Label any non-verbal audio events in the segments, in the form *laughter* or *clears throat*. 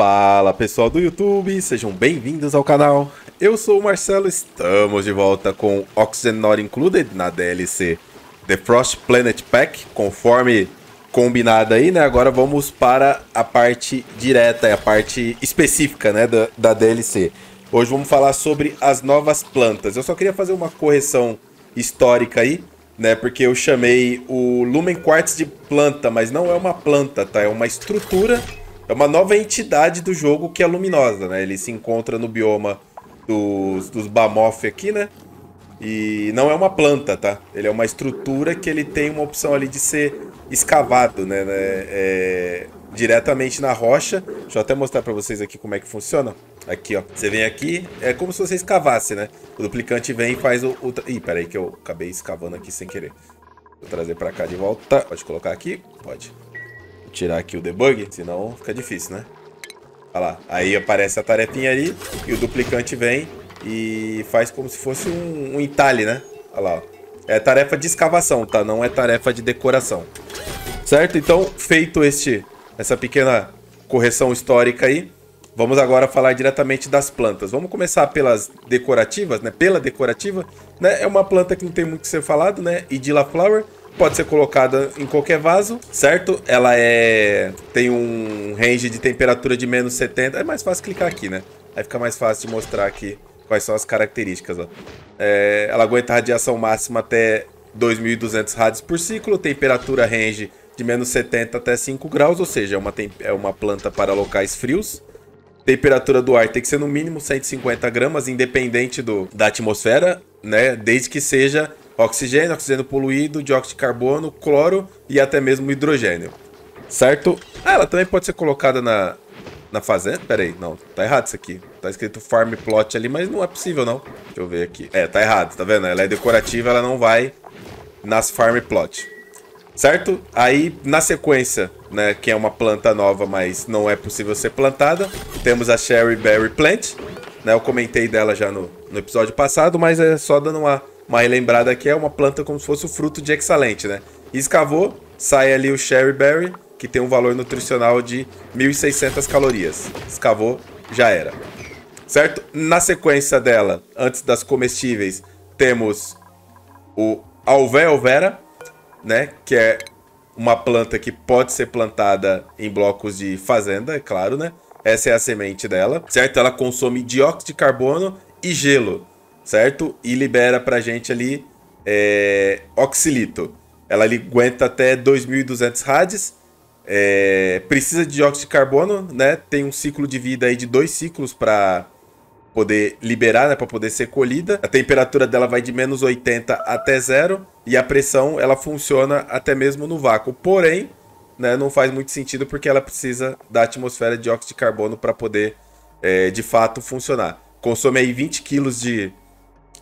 Fala pessoal do YouTube, sejam bem-vindos ao canal. Eu sou o Marcelo, estamos de volta com Oxygen Not Included na DLC The Frost Planet Pack, conforme combinado aí, né? Agora vamos para a parte direta, a parte específica, né, da, da DLC. Hoje vamos falar sobre as novas plantas. Eu só queria fazer uma correção histórica aí, né? Porque eu chamei o Lumen Quartz de planta, mas não é uma planta, tá? É uma estrutura é uma nova entidade do jogo que é luminosa, né? Ele se encontra no bioma dos, dos Bamoff aqui, né? E não é uma planta, tá? Ele é uma estrutura que ele tem uma opção ali de ser escavado, né? né? É, diretamente na rocha. Deixa eu até mostrar pra vocês aqui como é que funciona. Aqui, ó. Você vem aqui, é como se você escavasse, né? O duplicante vem e faz o... o... Ih, peraí que eu acabei escavando aqui sem querer. Vou trazer pra cá de volta. Pode colocar aqui? Pode tirar aqui o debug, senão fica difícil, né? Olha lá, aí aparece a tarefinha ali e o duplicante vem e faz como se fosse um, um entalhe, né? Olha lá, ó. É tarefa de escavação, tá? Não é tarefa de decoração. Certo? Então, feito este, essa pequena correção histórica aí, vamos agora falar diretamente das plantas. Vamos começar pelas decorativas, né? Pela decorativa, né? É uma planta que não tem muito que ser falado, né? Idila Flower pode ser colocada em qualquer vaso, certo? Ela é tem um range de temperatura de menos 70. É mais fácil clicar aqui, né? Aí fica mais fácil de mostrar aqui quais são as características. Ó. É, ela aguenta radiação máxima até 2.200 radios por ciclo, temperatura range de menos 70 até 5 graus, ou seja, é uma, é uma planta para locais frios. Temperatura do ar tem que ser no mínimo 150 gramas, independente do, da atmosfera, né? Desde que seja oxigênio, oxigênio poluído, dióxido de carbono, cloro e até mesmo hidrogênio. Certo? Ah, ela também pode ser colocada na, na fazenda. Pera aí, não, tá errado isso aqui. Tá escrito farm plot ali, mas não é possível não. Deixa eu ver aqui. É, tá errado, tá vendo? Ela é decorativa, ela não vai nas farm plot. Certo? Aí, na sequência, né, que é uma planta nova, mas não é possível ser plantada, temos a Cherry Berry Plant. Né, eu comentei dela já no, no episódio passado, mas é só dando uma uma relembrada aqui é uma planta como se fosse o fruto de excelente, né? Escavou, sai ali o Cherry Berry, que tem um valor nutricional de 1.600 calorias. Escavou, já era. Certo? Na sequência dela, antes das comestíveis, temos o Alveolvera, né? Que é uma planta que pode ser plantada em blocos de fazenda, é claro, né? Essa é a semente dela, certo? Ela consome dióxido de carbono e gelo certo? E libera pra gente ali é, oxilito. Ela ali aguenta até 2.200 rades. É, precisa de dióxido de carbono, né? Tem um ciclo de vida aí de dois ciclos para poder liberar, né? Para poder ser colhida. A temperatura dela vai de menos 80 até zero e a pressão ela funciona até mesmo no vácuo. Porém, né, não faz muito sentido porque ela precisa da atmosfera de dióxido de carbono para poder é, de fato funcionar. Consome aí 20 quilos de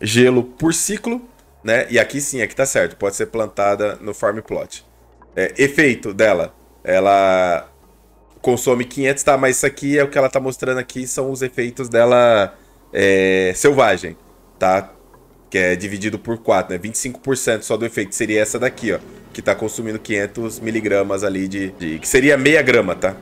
gelo por ciclo, né? E aqui sim, aqui tá certo, pode ser plantada no farm plot. É, efeito dela, ela consome 500, tá? Mas isso aqui é o que ela tá mostrando aqui, são os efeitos dela é, selvagem, tá? Que é dividido por 4, né? 25% só do efeito seria essa daqui, ó. Que tá consumindo 500 miligramas ali de, de... Que seria meia grama, tá?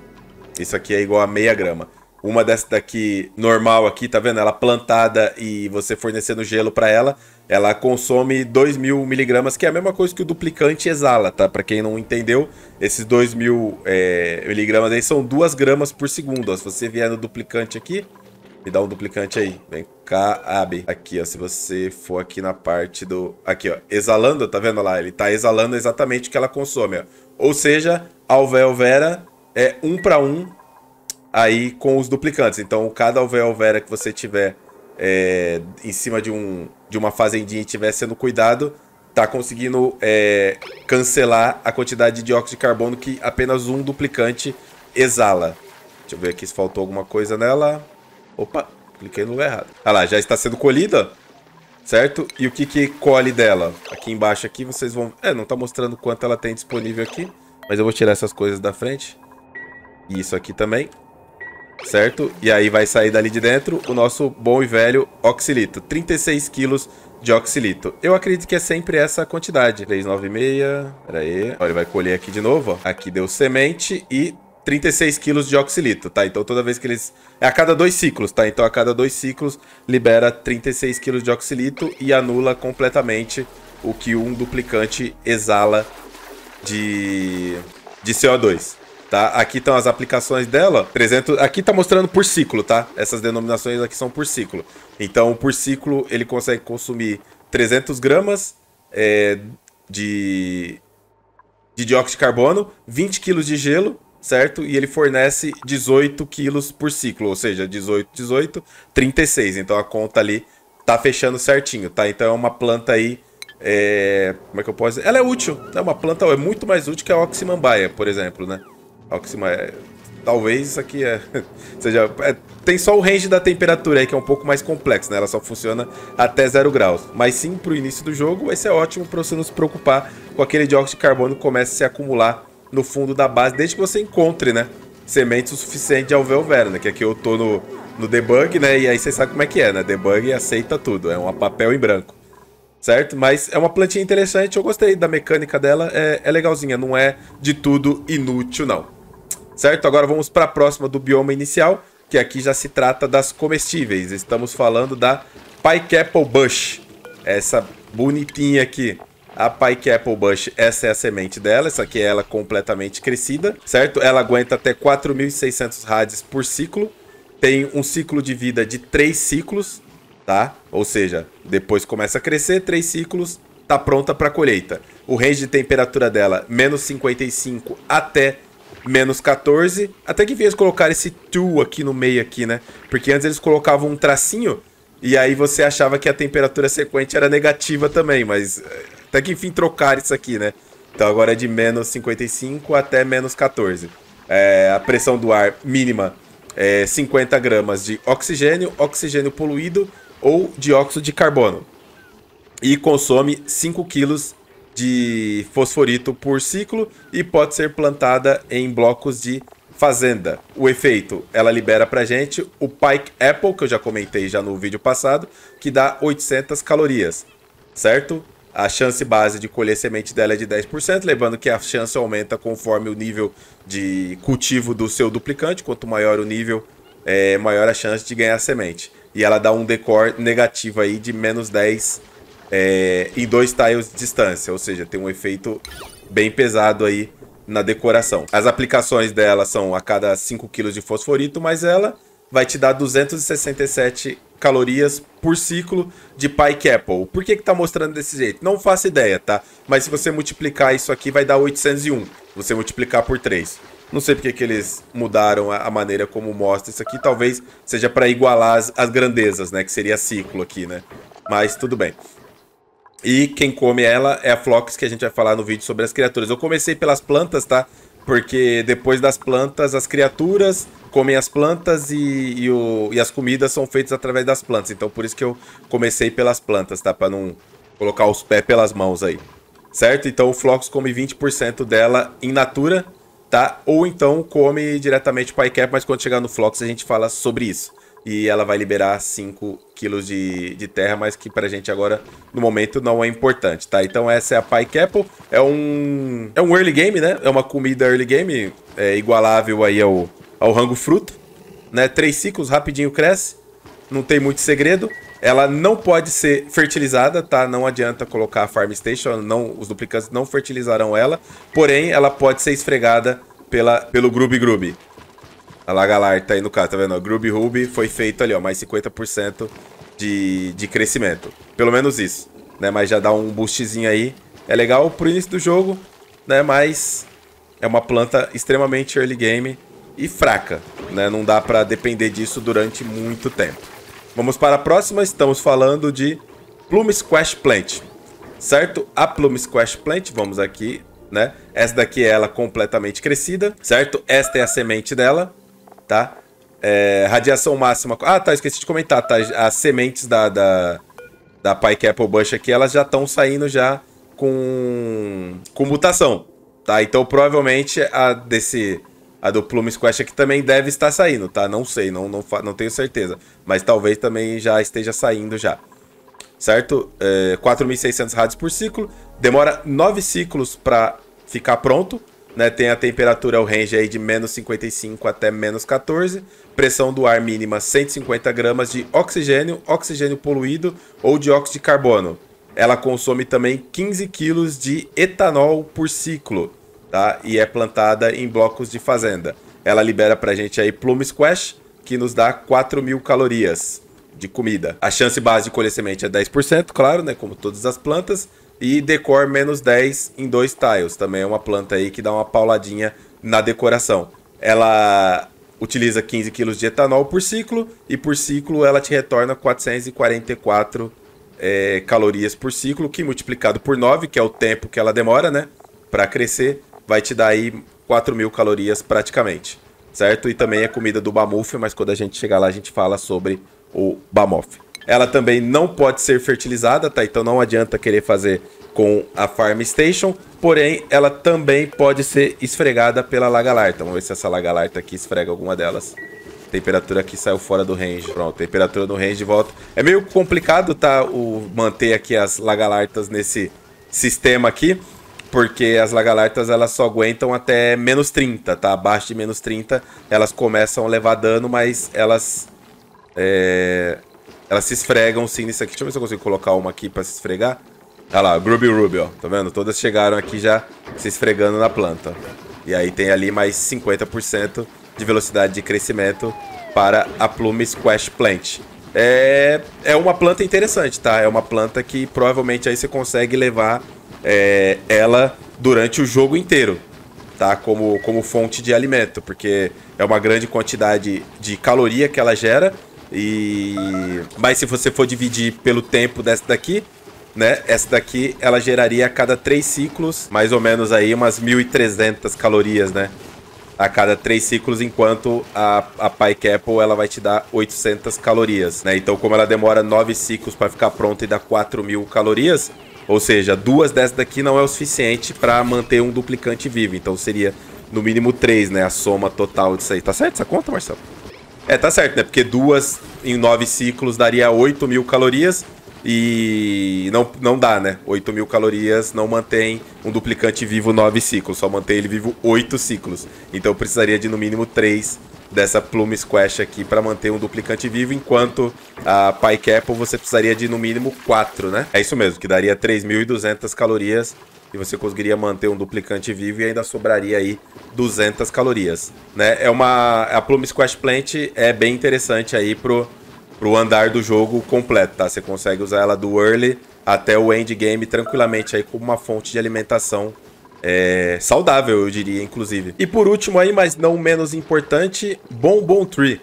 Isso aqui é igual a meia grama. Uma dessa daqui normal aqui, tá vendo? Ela plantada e você fornecendo gelo para ela, ela consome 2 mil miligramas, que é a mesma coisa que o duplicante exala, tá? Para quem não entendeu, esses 2 mil é, miligramas aí são 2 gramas por segundo. Ó. Se você vier no duplicante aqui, me dá um duplicante aí. Vem cá, abre. Aqui, ó. Se você for aqui na parte do... Aqui, ó. Exalando, tá vendo lá? Ele tá exalando exatamente o que ela consome, ó. Ou seja, alvéolvera é um para um aí com os duplicantes. Então, cada alvéolvera que você tiver é, em cima de, um, de uma fazendinha e estiver sendo cuidado, tá conseguindo é, cancelar a quantidade de dióxido de carbono que apenas um duplicante exala. Deixa eu ver aqui se faltou alguma coisa nela. Opa, cliquei no lugar errado. Ah lá, já está sendo colhida, certo? E o que que colhe dela? Aqui embaixo aqui vocês vão... É, não está mostrando quanto ela tem disponível aqui, mas eu vou tirar essas coisas da frente. E isso aqui também certo? E aí vai sair dali de dentro o nosso bom e velho oxilito, 36 quilos de oxilito. Eu acredito que é sempre essa quantidade, 396, pera aí, Olha, ele vai colher aqui de novo, ó. Aqui deu semente e 36 quilos de oxilito, tá? Então toda vez que eles. É a cada dois ciclos, tá? Então a cada dois ciclos libera 36 quilos de oxilito e anula completamente o que um duplicante exala de, de CO2. Tá? Aqui estão as aplicações dela. 300, aqui tá mostrando por ciclo, tá? Essas denominações aqui são por ciclo. Então, por ciclo, ele consegue consumir 300 gramas é, de, de dióxido de carbono, 20 quilos de gelo, certo? E ele fornece 18 quilos por ciclo, ou seja, 18, 18, 36. Então a conta ali tá fechando certinho, tá? Então é uma planta aí. É... Como é que eu posso dizer? Ela é útil, é uma planta é muito mais útil que a Oxymambaia, por exemplo, né? A Oxymambaia. Talvez isso aqui é. *laughs* seja. É... Tem só o range da temperatura aí, que é um pouco mais complexo, né? Ela só funciona até 0 graus. Mas sim, pro início do jogo, vai ser ótimo para você não se preocupar com aquele dióxido de carbono que começa a se acumular no fundo da base, desde que você encontre, né? Sementes o suficiente de alvéolo né? Que aqui eu tô no, no debug, né? E aí você sabe como é que é, né? Debug aceita tudo, é um papel em branco. Certo? Mas é uma plantinha interessante, eu gostei da mecânica dela, é, é legalzinha, não é de tudo inútil, não. Certo? Agora vamos para a próxima do bioma inicial, que aqui já se trata das comestíveis. Estamos falando da Pike Apple Bush. Essa bonitinha aqui. A Pike Apple Bush, essa é a semente dela, essa aqui é ela completamente crescida, certo? Ela aguenta até 4.600 rádios por ciclo, tem um ciclo de vida de 3 ciclos, tá? Ou seja, depois começa a crescer, 3 ciclos, tá pronta para colheita. O range de temperatura dela, menos 55 até menos 14. Até que eles colocar esse to aqui no meio aqui, né? Porque antes eles colocavam um tracinho e aí você achava que a temperatura sequente era negativa também, mas eh, até que enfim trocar isso aqui, né? Então agora é de menos 55 até menos 14. É, a pressão do ar mínima é 50 gramas de oxigênio, oxigênio poluído ou dióxido de carbono. E consome 5 quilos de fosforito por ciclo e pode ser plantada em blocos de fazenda. O efeito, ela libera pra gente o Pike Apple, que eu já comentei já no vídeo passado, que dá 800 calorias, certo? A chance base de colher semente dela é de 10%, lembrando que a chance aumenta conforme o nível de cultivo do seu duplicante. Quanto maior o nível, é, maior a chance de ganhar semente. E ela dá um decor negativo aí de menos 10 é, em dois tiles de distância, ou seja, tem um efeito bem pesado aí na decoração. As aplicações dela são a cada 5 kg de fosforito, mas ela vai te dar 267 calorias por ciclo de Pike Apple. Por que que tá mostrando desse jeito? Não faço ideia, tá? Mas se você multiplicar isso aqui, vai dar 801. Você multiplicar por 3. Não sei porque que eles mudaram a, maneira como mostra isso aqui. Talvez seja para igualar as, as grandezas, né? Que seria ciclo aqui, né? Mas tudo bem. E quem come ela é a Flox, que a gente vai falar no vídeo sobre as criaturas. Eu comecei pelas plantas, tá? Porque depois das plantas, as criaturas comem as plantas e, e, o, e, as comidas são feitas através das plantas. Então por isso que eu comecei pelas plantas, tá? Para não colocar os pés pelas mãos aí. Certo? Então o Flox come 20% dela in natura, tá? Ou então come diretamente o iCap, mas quando chegar no Flox a gente fala sobre isso. E ela vai liberar 5 quilos de, de terra, mas que pra gente agora, no momento, não é importante, tá? Então essa é a Pike Apple. É um, é um early game, né? É uma comida early game, é igualável aí ao, ao rango fruto, né? Três ciclos, rapidinho cresce, não tem muito segredo. Ela não pode ser fertilizada, tá? Não adianta colocar a Farm Station, não, os duplicantes não fertilizarão ela. Porém, ela pode ser esfregada pela, pelo Grub Grub. A Lagalar tá aí no caso, tá vendo? Grub Ruby foi feito ali, ó, mais 50% de, de crescimento. Pelo menos isso, né? Mas já dá um boostzinho aí. É legal pro início do jogo, né? Mas é uma planta extremamente early game e fraca, né? Não dá para depender disso durante muito tempo. Vamos para a próxima, estamos falando de Plume Squash Plant, certo? A Plume Squash Plant, vamos aqui, né? Essa daqui é ela completamente crescida, certo? Esta é a semente dela, tá? É, radiação máxima... Ah, tá, esqueci de comentar, tá? As sementes da, da, da Pike Apple Bush aqui, elas já estão saindo já com, com mutação, tá? Então, provavelmente, a desse a do Plume Squash aqui também deve estar saindo, tá? Não sei, não, não, não tenho certeza. Mas talvez também já esteja saindo já. Certo? É, 4.600 rádios por ciclo. Demora 9 ciclos para ficar pronto. Né? Tem a temperatura, o range aí de menos 55 até menos 14. Pressão do ar mínima 150 gramas de oxigênio, oxigênio poluído ou dióxido de carbono. Ela consome também 15 quilos de etanol por ciclo, tá? E é plantada em blocos de fazenda. Ela libera pra gente aí plume squash, que nos dá 4 mil calorias de comida. A chance base de colher semente é 10%, claro, né? Como todas as plantas. E decor menos 10 em dois tiles. Também é uma planta aí que dá uma pauladinha na decoração. Ela utiliza 15 kg de etanol por ciclo e por ciclo ela te retorna 444 é, calorias por ciclo, que multiplicado por 9, que é o tempo que ela demora, né, para crescer, vai te dar aí 4 mil calorias praticamente, certo? E também é comida do Bamuf, mas quando a gente chegar lá a gente fala sobre o Bamof. Ela também não pode ser fertilizada, tá? Então não adianta querer fazer com a Farm Station, porém ela também pode ser esfregada pela Lagalarta. Vamos ver se essa Lagalarta aqui esfrega alguma delas. Temperatura aqui saiu fora do range. Pronto, temperatura no range de volta. É meio complicado, tá? O, manter aqui as Lagalartas nesse sistema aqui. Porque as Lagalartas elas só aguentam até menos 30, tá? Abaixo de menos 30 elas começam a levar dano, mas elas é, elas se esfregam sim nisso aqui. Deixa eu ver se eu consigo colocar uma aqui pra se esfregar. Olha lá, Gruby Ruby, ó. Tá vendo? Todas chegaram aqui já se esfregando na planta. E aí tem ali mais 50% de velocidade de crescimento para a Plume Squash Plant. É, é uma planta interessante, tá? É uma planta que provavelmente aí você consegue levar é, ela durante o jogo inteiro, tá? Como, como fonte de alimento, porque é uma grande quantidade de caloria que ela gera e mas se você for dividir pelo tempo dessa daqui, né? Essa daqui ela geraria a cada três ciclos, mais ou menos aí umas 1.300 calorias, né? A cada três ciclos, enquanto a, a Pike Apple ela vai te dar 800 calorias, né? Então, como ela demora nove ciclos para ficar pronta e dá 4.000 calorias, ou seja, duas dessas daqui não é o suficiente para manter um duplicante vivo. Então, seria no mínimo três, né? A soma total disso aí. Tá certo essa conta, Marcelo? É, tá certo, né? Porque duas em nove ciclos daria 8 mil calorias. E não, não dá, né? 8 mil calorias não mantém um duplicante vivo nove ciclos, só mantém ele vivo oito ciclos. Então eu precisaria de no mínimo três dessa Plume Squash aqui para manter um duplicante vivo, enquanto a Pike Apple você precisaria de no mínimo quatro, né? É isso mesmo, que daria 3.200 calorias e você conseguiria manter um duplicante vivo e ainda sobraria aí 200 calorias, né? É uma a Plume Squash Plant é bem interessante aí pro pro andar do jogo completo, tá? Você consegue usar ela do early até o endgame tranquilamente aí como uma fonte de alimentação é, saudável, eu diria, inclusive. E por último aí, mas não menos importante, Bonbon Tree,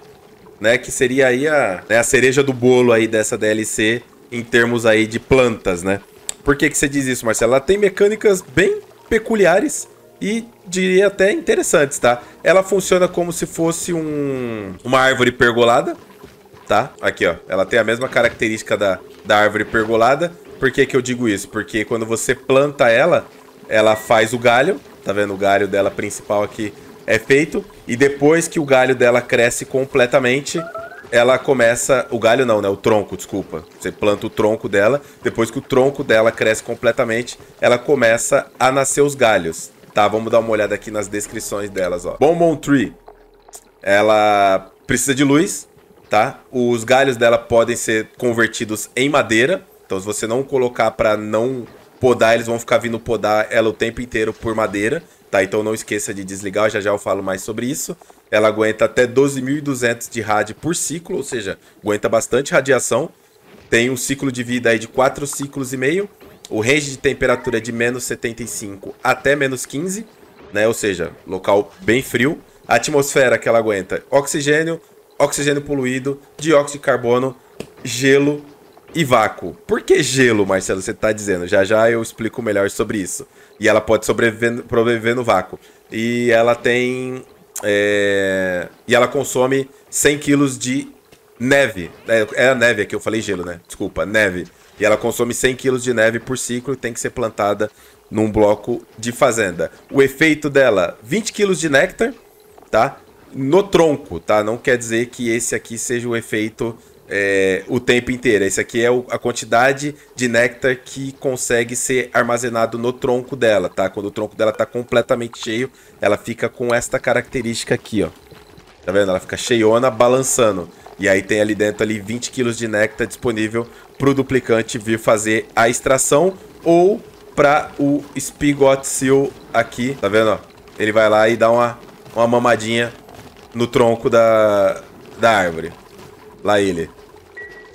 né? Que seria aí a, né, a cereja do bolo aí dessa DLC em termos aí de plantas, né? Por que, que você diz isso, Marcelo? Ela tem mecânicas bem peculiares e diria até interessantes, tá? Ela funciona como se fosse um, uma árvore pergolada, tá? Aqui, ó. Ela tem a mesma característica da, da árvore pergolada. Por que, que eu digo isso? Porque quando você planta ela, ela faz o galho, tá vendo? O galho dela principal aqui é feito. E depois que o galho dela cresce completamente, ela começa. O galho não, né? O tronco, desculpa. Você planta o tronco dela. Depois que o tronco dela cresce completamente, ela começa a nascer os galhos. Tá, vamos dar uma olhada aqui nas descrições delas, ó. Bonbon Tree. Ela precisa de luz, tá? Os galhos dela podem ser convertidos em madeira. Então, se você não colocar para não podar, eles vão ficar vindo podar ela o tempo inteiro por madeira, tá? Então, não esqueça de desligar, já já eu falo mais sobre isso. Ela aguenta até 12.200 de rádio por ciclo, ou seja, aguenta bastante radiação. Tem um ciclo de vida aí de 4 ciclos e meio. O range de temperatura é de menos 75 até menos 15, né? Ou seja, local bem frio. A atmosfera que ela aguenta oxigênio, oxigênio poluído, dióxido de carbono, gelo e vácuo. Por que gelo, Marcelo, você está dizendo? Já já eu explico melhor sobre isso. E ela pode sobreviver, sobreviver no vácuo. E ela tem é... E ela consome 100 quilos de neve. É, é a neve aqui, eu falei gelo, né? Desculpa, neve. E ela consome 100 quilos de neve por ciclo e tem que ser plantada num bloco de fazenda. O efeito dela, 20 quilos de néctar, tá? No tronco, tá? Não quer dizer que esse aqui seja o efeito é, o tempo inteiro. Esse aqui é o, a quantidade de néctar que consegue ser armazenado no tronco dela, tá? Quando o tronco dela tá completamente cheio, ela fica com esta característica aqui, ó. Tá vendo? Ela fica cheiona, balançando. E aí tem ali dentro ali 20 kg de néctar disponível para o duplicante vir fazer a extração ou para o Spigot Seal aqui, tá vendo? Ó? Ele vai lá e dá uma, uma mamadinha no tronco da, da árvore. Lá ele.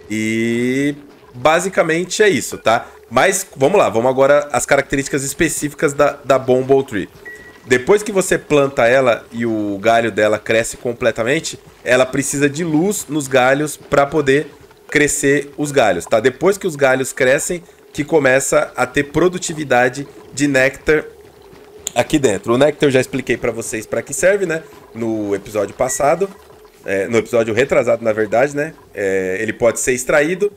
E basicamente é isso, tá? Mas vamos lá, vamos agora às características específicas da, da Bombo Tree. Depois que você planta ela e o galho dela cresce completamente, ela precisa de luz nos galhos para poder crescer os galhos, tá? Depois que os galhos crescem, que começa a ter produtividade de néctar aqui dentro. O néctar eu já expliquei para vocês para que serve, né? No episódio passado, é, no episódio retrasado, na verdade, né? É, ele pode ser extraído,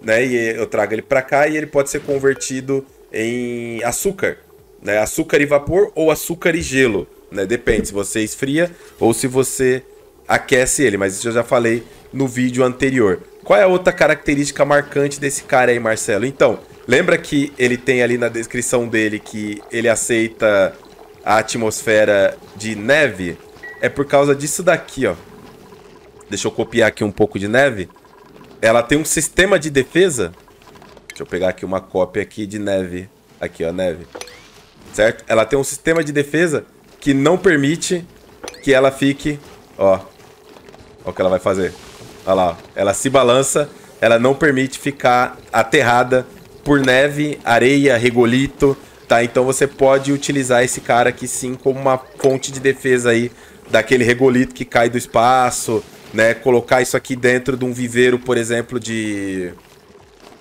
né? E eu trago ele para cá e ele pode ser convertido em açúcar né? Açúcar e vapor ou açúcar e gelo, né? Depende se você esfria ou se você aquece ele, mas isso eu já falei no vídeo anterior. Qual é a outra característica marcante desse cara aí, Marcelo? Então, lembra que ele tem ali na descrição dele que ele aceita a atmosfera de neve? É por causa disso daqui, ó. Deixa eu copiar aqui um pouco de neve. Ela tem um sistema de defesa. Deixa eu pegar aqui uma cópia aqui de neve. Aqui, ó, neve certo? Ela tem um sistema de defesa que não permite que ela fique, ó, ó o que ela vai fazer. Olha lá, ela se balança, ela não permite ficar aterrada por neve, areia, regolito, tá? Então você pode utilizar esse cara aqui sim como uma fonte de defesa aí daquele regolito que cai do espaço, né? Colocar isso aqui dentro de um viveiro, por exemplo, de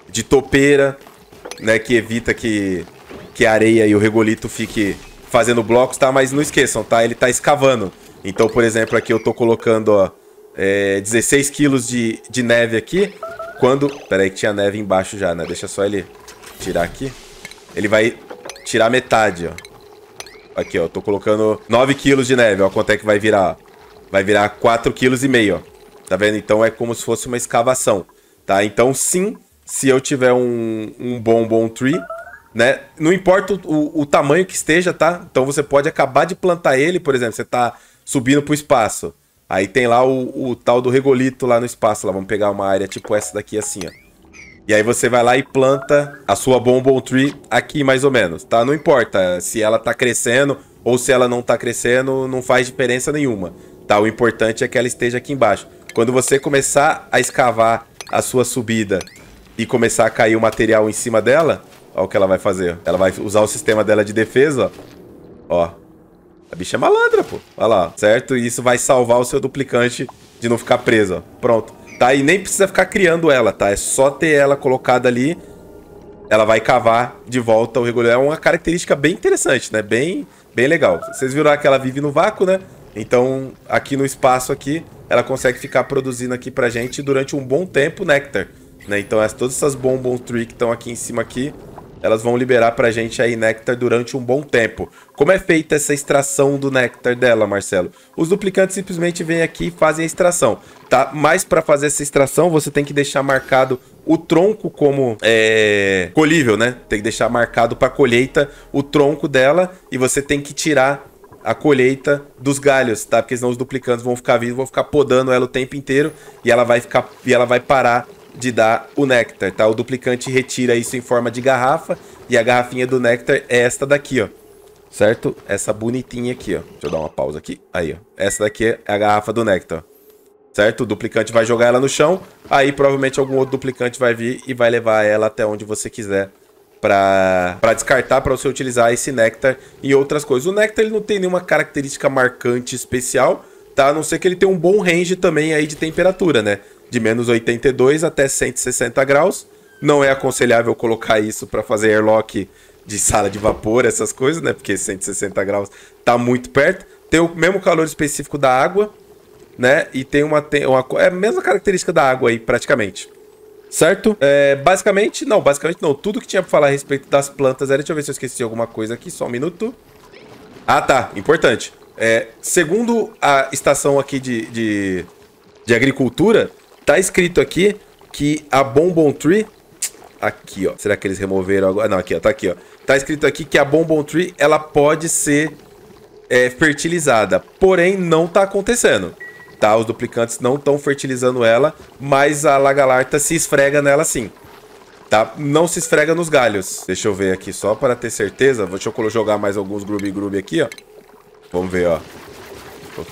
de topeira, né, que evita que que a areia e o regolito fique fazendo blocos, tá? Mas não esqueçam, tá? Ele tá escavando. Então, por exemplo, aqui eu tô colocando, ó, é, 16 quilos de, de neve aqui. Quando... Pera aí que tinha neve embaixo já, né? Deixa só ele tirar aqui. Ele vai tirar metade, ó. Aqui, ó. Tô colocando 9 quilos de neve, ó. Quanto é que vai virar, Vai virar 4 quilos e meio, ó. Tá vendo? Então é como se fosse uma escavação, tá? Então, sim, se eu tiver um, um bom, bom tree né? Não importa o, o, tamanho que esteja, tá? Então você pode acabar de plantar ele, por exemplo, você tá subindo pro espaço. Aí tem lá o, o tal do regolito lá no espaço. Lá, vamos pegar uma área tipo essa daqui assim, ó. E aí você vai lá e planta a sua Bombo Tree aqui mais ou menos, tá? Não importa se ela tá crescendo ou se ela não tá crescendo, não faz diferença nenhuma, tá? O importante é que ela esteja aqui embaixo. Quando você começar a escavar a sua subida e começar a cair o material em cima dela, Olha o que ela vai fazer. Ela vai usar o sistema dela de defesa. Ó. A bicha é malandra, pô. Olha lá, certo? E isso vai salvar o seu duplicante de não ficar preso, ó. Pronto. Tá? E nem precisa ficar criando ela, tá? É só ter ela colocada ali. Ela vai cavar de volta o regular. É uma característica bem interessante, né? Bem, bem legal. Vocês viram que ela vive no vácuo, né? Então, aqui no espaço aqui, ela consegue ficar produzindo aqui pra gente durante um bom tempo néctar. Né? Então, todas essas bonbon tree que estão aqui em cima aqui, elas vão liberar pra gente aí néctar durante um bom tempo. Como é feita essa extração do néctar dela, Marcelo? Os duplicantes simplesmente vêm aqui e fazem a extração, tá? Mas para fazer essa extração, você tem que deixar marcado o tronco como é, colível, né? Tem que deixar marcado para colheita o tronco dela e você tem que tirar a colheita dos galhos, tá? Porque senão os duplicantes vão ficar vivos, vão ficar podando ela o tempo inteiro e ela vai ficar e ela vai parar de dar o néctar, tá? O duplicante retira isso em forma de garrafa e a garrafinha do néctar é esta daqui, ó. Certo? Essa bonitinha aqui, ó. Deixa eu dar uma pausa aqui. Aí, ó. Essa daqui é a garrafa do néctar, certo? O duplicante vai jogar ela no chão, aí provavelmente algum outro duplicante vai vir e vai levar ela até onde você quiser para descartar, para você utilizar esse néctar e outras coisas. O néctar ele não tem nenhuma característica marcante especial, tá? A não ser que ele tenha um bom range também aí de temperatura, né? de menos 82 até 160 graus. Não é aconselhável colocar isso para fazer airlock de sala de vapor, essas coisas, né? Porque 160 graus tá muito perto. Tem o mesmo calor específico da água, né? E tem uma, tem uma é a mesma característica da água aí, praticamente. Certo? É, basicamente, não, basicamente não. Tudo que tinha pra falar a respeito das plantas era. Deixa eu ver se eu esqueci alguma coisa aqui, só um minuto. Ah, tá. Importante. É, segundo a estação aqui de, de, de agricultura, Tá escrito aqui que a Bonbon Tree... Aqui, ó. Será que eles removeram agora? Não, aqui, ó. Tá aqui, ó. Tá escrito aqui que a Bonbon Tree, ela pode ser é, fertilizada. Porém, não tá acontecendo. Tá? Os duplicantes não estão fertilizando ela, mas a Lagalarta se esfrega nela sim. Tá? Não se esfrega nos galhos. Deixa eu ver aqui só para ter certeza. Deixa eu jogar mais alguns Grooby aqui, ó. Vamos ver, ó.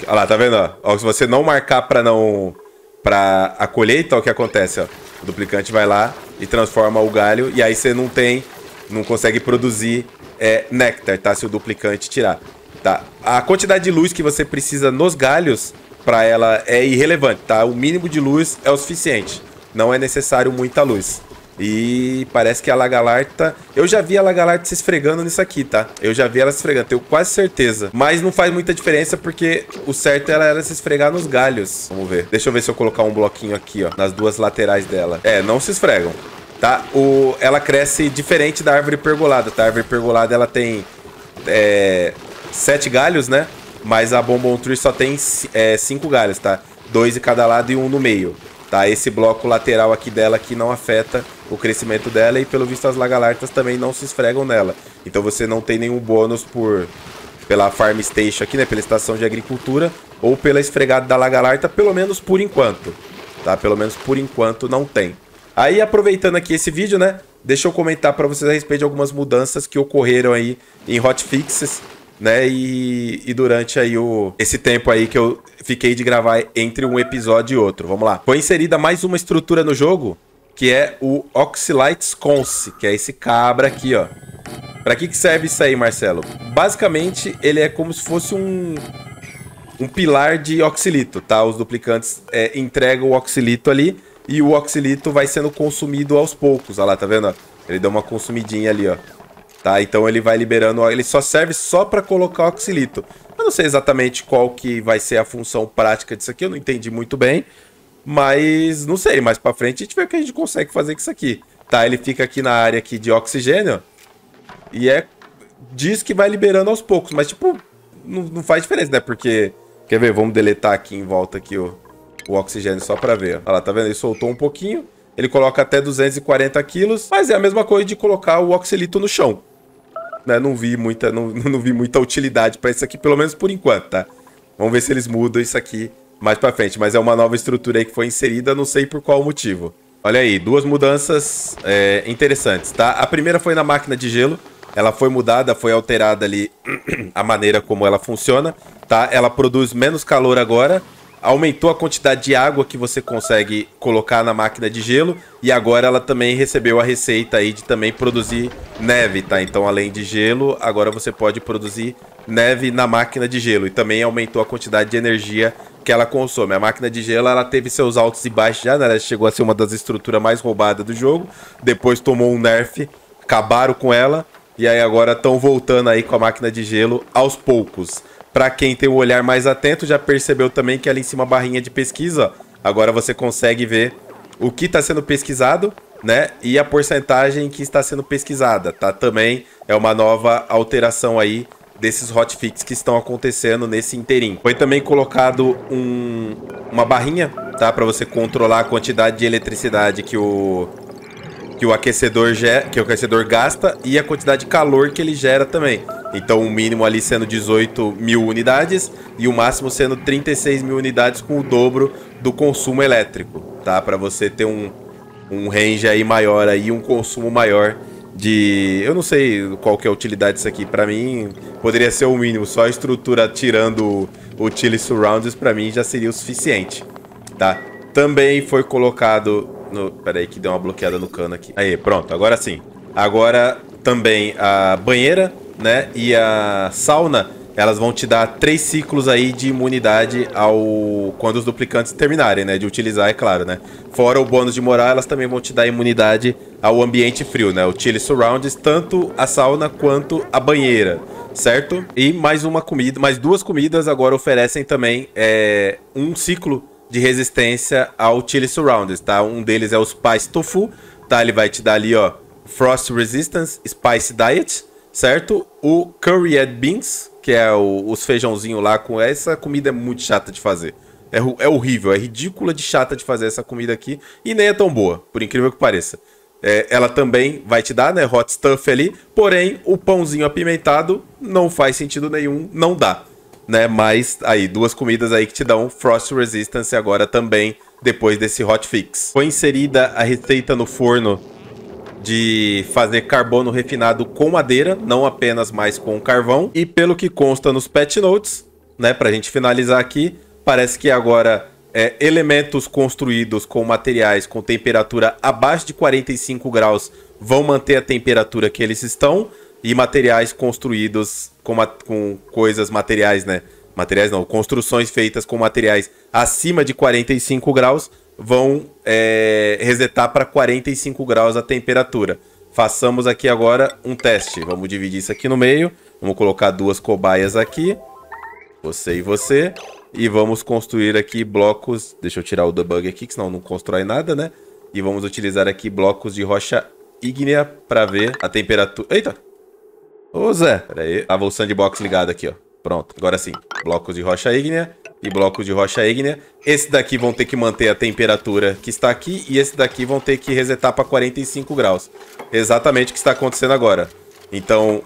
Olha lá, tá vendo, ó se você não marcar para não... Pra a colheita, o que acontece, ó. O duplicante vai lá e transforma o galho. E aí você não tem... Não consegue produzir é, néctar, tá? Se o duplicante tirar. Tá? A quantidade de luz que você precisa nos galhos para ela é irrelevante, tá? O mínimo de luz é o suficiente. Não é necessário muita luz. E parece que a Lagalarta... Eu já vi a Lagalarta se esfregando nisso aqui, tá? Eu já vi ela se esfregando, tenho quase certeza. Mas não faz muita diferença porque o certo era ela se esfregar nos galhos. Vamos ver. Deixa eu ver se eu colocar um bloquinho aqui, ó. Nas duas laterais dela. É, não se esfregam, tá? O... Ela cresce diferente da árvore pergolada, tá? A árvore pergolada, ela tem... É... Sete galhos, né? Mas a Bonbon Tree só tem é, cinco galhos, tá? Dois em cada lado e um no meio. Tá? Esse bloco lateral aqui dela aqui não afeta o crescimento dela e pelo visto as lagalartas também não se esfregam nela. Então você não tem nenhum bônus por pela Farm Station aqui, né, pela estação de agricultura ou pela esfregada da lagalarta, pelo menos por enquanto. Tá? Pelo menos por enquanto não tem. Aí aproveitando aqui esse vídeo, né, deixa eu comentar para vocês a respeito de algumas mudanças que ocorreram aí em hotfixes né? E, e, durante aí o, esse tempo aí que eu fiquei de gravar entre um episódio e outro. Vamos lá. Foi inserida mais uma estrutura no jogo, que é o Oxylites Conce, que é esse cabra aqui, ó. Pra que, que serve isso aí, Marcelo? Basicamente, ele é como se fosse um, um pilar de oxilito, tá? Os duplicantes é, entregam o oxilito ali e o oxilito vai sendo consumido aos poucos. Olha lá, tá vendo? Ele dá uma consumidinha ali, ó. Tá? Então ele vai liberando, ele só serve só para colocar o oxilito. Eu não sei exatamente qual que vai ser a função prática disso aqui, eu não entendi muito bem, mas não sei, mais para frente a gente vê o que a gente consegue fazer com isso aqui. Tá, ele fica aqui na área aqui de oxigênio e é diz que vai liberando aos poucos, mas tipo, não, não faz diferença, né? Porque quer ver, vamos deletar aqui em volta aqui o, o oxigênio só para ver. Olha lá, tá vendo? Ele soltou um pouquinho. Ele coloca até 240 quilos, mas é a mesma coisa de colocar o oxilito no chão né, não vi muita, não, *laughs* não vi muita utilidade para isso aqui, pelo menos por enquanto, tá? Vamos ver se eles mudam isso aqui mais para frente, mas é uma nova estrutura aí que foi inserida, não sei por qual motivo. Olha aí, duas mudanças é, interessantes, tá? A primeira foi na máquina de gelo, ela foi mudada, foi alterada ali *clears throat* a maneira como ela funciona, tá? Ela produz menos calor agora aumentou a quantidade de água que você consegue colocar na máquina de gelo e agora ela também recebeu a receita aí de também produzir neve, tá? Então, além de gelo, agora você pode produzir neve na máquina de gelo e também aumentou a quantidade de energia que ela consome. A máquina de gelo, ela teve seus altos e baixos já, né? Ela chegou a ser uma das estruturas mais roubadas do jogo, depois tomou um nerf, acabaram com ela e aí agora estão voltando aí com a máquina de gelo aos poucos. Para quem tem um olhar mais atento, já percebeu também que ali em cima a barrinha de pesquisa, agora você consegue ver o que está sendo pesquisado, né? E a porcentagem que está sendo pesquisada, tá? Também é uma nova alteração aí desses hotfix que estão acontecendo nesse inteirinho. Foi também colocado um, uma barrinha, tá? Para você controlar a quantidade de eletricidade que o que o aquecedor que o aquecedor gasta e a quantidade de calor que ele gera também. Então o mínimo ali sendo 18 mil unidades e o máximo sendo 36 mil unidades com o dobro do consumo elétrico, tá? Para você ter um, um range aí maior aí, um consumo maior de... Eu não sei qual que é a utilidade disso aqui. Para mim, poderia ser o mínimo. Só a estrutura tirando o Chile Surrounds para mim já seria o suficiente, tá? Também foi colocado... No... Pera aí que deu uma bloqueada no cano aqui. Aí, pronto. Agora sim. Agora também a banheira né? E a sauna, elas vão te dar três ciclos aí de imunidade ao quando os duplicantes terminarem, né? De utilizar, é claro, né? Fora o bônus de moral, elas também vão te dar imunidade ao ambiente frio, né? O Chile Surrounds, tanto a sauna quanto a banheira, certo? E mais uma comida, mais duas comidas agora oferecem também é, um ciclo de resistência ao Chile Surrounds, tá? Um deles é o Spice Tofu, tá? Ele vai te dar ali, ó, Frost Resistance Spice Diet, certo? O curry red beans, que é o, os feijãozinhos lá com essa comida é muito chata de fazer. É, é horrível, é ridícula de chata de fazer essa comida aqui e nem é tão boa, por incrível que pareça. É, ela também vai te dar, né, hot stuff ali, porém o pãozinho apimentado não faz sentido nenhum, não dá, né? Mas aí duas comidas aí que te dão frost resistance agora também depois desse hot fix. Foi inserida a receita no forno de fazer carbono refinado com madeira, não apenas mais com carvão. E pelo que consta nos patch notes, né, pra gente finalizar aqui, parece que agora é, elementos construídos com materiais com temperatura abaixo de 45 graus vão manter a temperatura que eles estão e materiais construídos com, com coisas materiais, né? Materiais não, construções feitas com materiais acima de 45 graus vão é, resetar para 45 graus a temperatura. Façamos aqui agora um teste. Vamos dividir isso aqui no meio. Vamos colocar duas cobaias aqui. Você e você. E vamos construir aqui blocos... Deixa eu tirar o debug aqui, que senão não constrói nada, né? E vamos utilizar aqui blocos de rocha ígnea para ver a temperatura... Eita! Ô Zé, pera aí. Tava o sandbox ligado aqui, ó. Pronto, agora sim. Blocos de rocha ígnea e blocos de rocha ígnea. Esse daqui vão ter que manter a temperatura que está aqui e esse daqui vão ter que resetar para 45 graus. Exatamente o que está acontecendo agora. Então,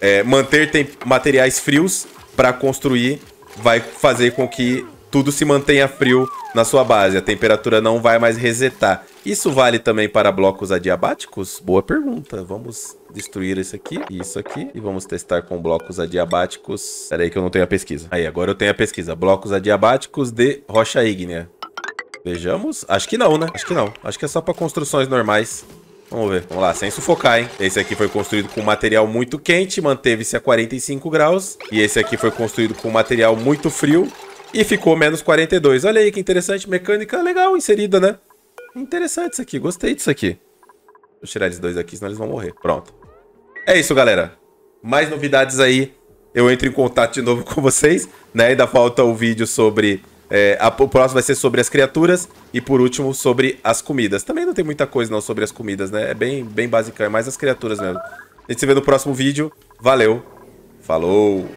é, manter materiais frios para construir vai fazer com que tudo se mantenha frio na sua base. A temperatura não vai mais resetar. Isso vale também para blocos adiabáticos? Boa pergunta. Vamos destruir isso aqui e isso aqui. E vamos testar com blocos adiabáticos. Espera aí que eu não tenho a pesquisa. Aí, agora eu tenho a pesquisa. Blocos adiabáticos de rocha ígnea. Vejamos. Acho que não, né? Acho que não. Acho que é só para construções normais. Vamos ver. Vamos lá, sem sufocar, hein? Esse aqui foi construído com material muito quente, manteve-se a 45 graus. E esse aqui foi construído com material muito frio e ficou menos 42. Olha aí que interessante, mecânica legal inserida, né? Interessante isso aqui, gostei disso aqui. Vou tirar eles dois aqui, senão eles vão morrer. Pronto. É isso, galera. Mais novidades aí, eu entro em contato de novo *laughs* com vocês, né? Ainda falta o vídeo sobre... É, a, o próximo vai ser sobre as criaturas e por último sobre as comidas. Também não tem muita coisa não sobre as comidas, né? É bem, bem basicão, é mais as criaturas mesmo. A gente se vê no próximo vídeo. Valeu. Falou.